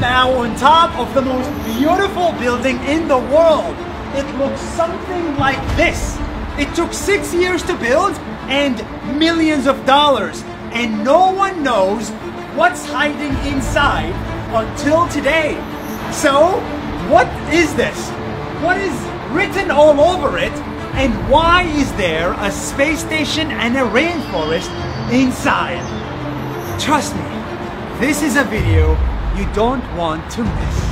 now on top of the most beautiful building in the world. It looks something like this. It took six years to build and millions of dollars. And no one knows what's hiding inside until today. So, what is this? What is written all over it? And why is there a space station and a rainforest inside? Trust me, this is a video you don't want to miss.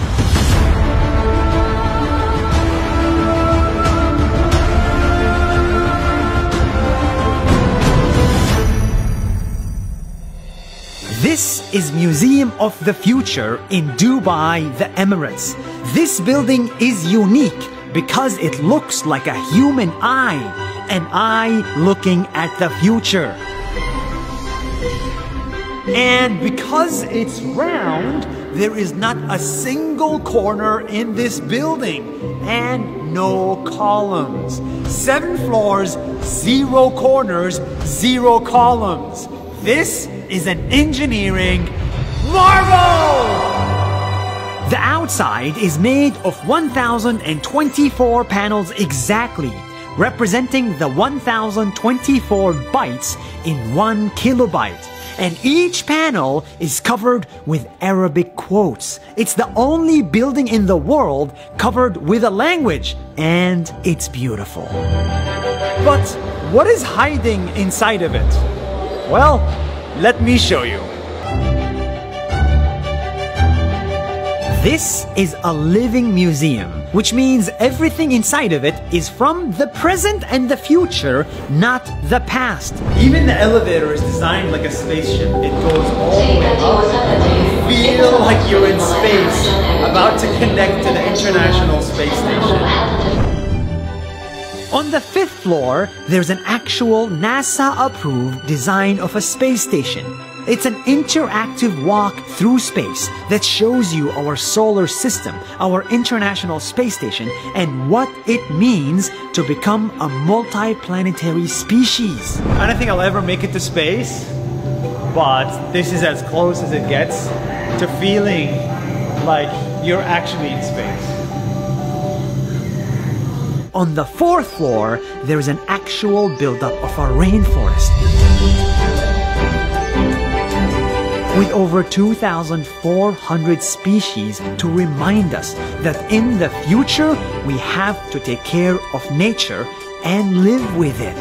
This is Museum of the Future in Dubai, the Emirates. This building is unique because it looks like a human eye, an eye looking at the future. And because it's round, there is not a single corner in this building and no columns. Seven floors, zero corners, zero columns. This is an engineering marvel! The outside is made of 1024 panels exactly, representing the 1024 bytes in one kilobyte. And each panel is covered with Arabic quotes. It's the only building in the world covered with a language, and it's beautiful. But what is hiding inside of it? Well, let me show you. This is a living museum, which means everything inside of it is from the present and the future, not the past. Even the elevator is designed like a spaceship. It goes all the way up. You feel like you're in space, about to connect to the International Space Station. On the fifth floor, there's an actual NASA-approved design of a space station. It's an interactive walk through space that shows you our solar system, our International Space Station, and what it means to become a multi-planetary species. I don't think I'll ever make it to space, but this is as close as it gets to feeling like you're actually in space. On the fourth floor, there is an actual buildup of a rainforest. With over 2,400 species to remind us that in the future we have to take care of nature and live with it.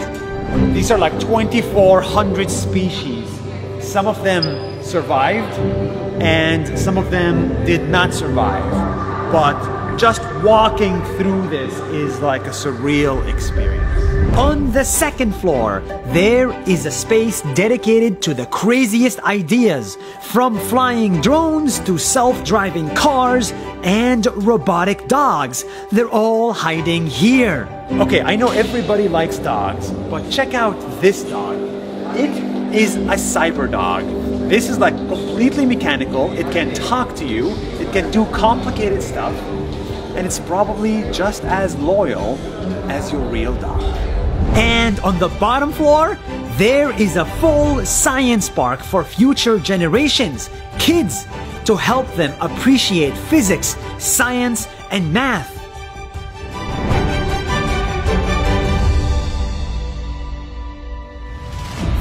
These are like 2,400 species. Some of them survived and some of them did not survive. But just walking through this is like a surreal experience. On the second floor, there is a space dedicated to the craziest ideas, from flying drones to self-driving cars and robotic dogs. They're all hiding here. Okay, I know everybody likes dogs, but check out this dog. It is a cyber dog. This is like completely mechanical. It can talk to you. Can do complicated stuff and it's probably just as loyal as your real dog. And on the bottom floor, there is a full science park for future generations, kids, to help them appreciate physics, science, and math.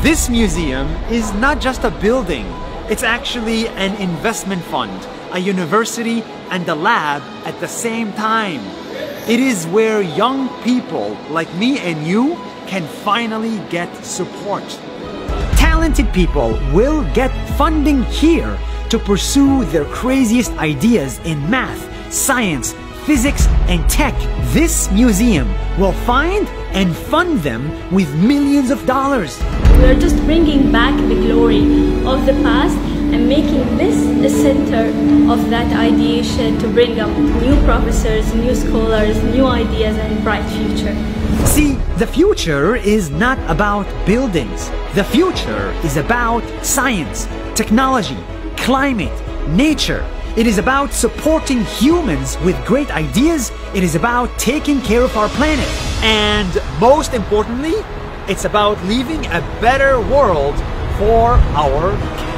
This museum is not just a building, it's actually an investment fund a university, and a lab at the same time. It is where young people like me and you can finally get support. Talented people will get funding here to pursue their craziest ideas in math, science, physics, and tech. This museum will find and fund them with millions of dollars. We're just bringing back the glory of the past and making this the center of that ideation to bring up new professors, new scholars, new ideas and bright future. See, the future is not about buildings. The future is about science, technology, climate, nature. It is about supporting humans with great ideas. It is about taking care of our planet. And most importantly, it's about leaving a better world for our kids.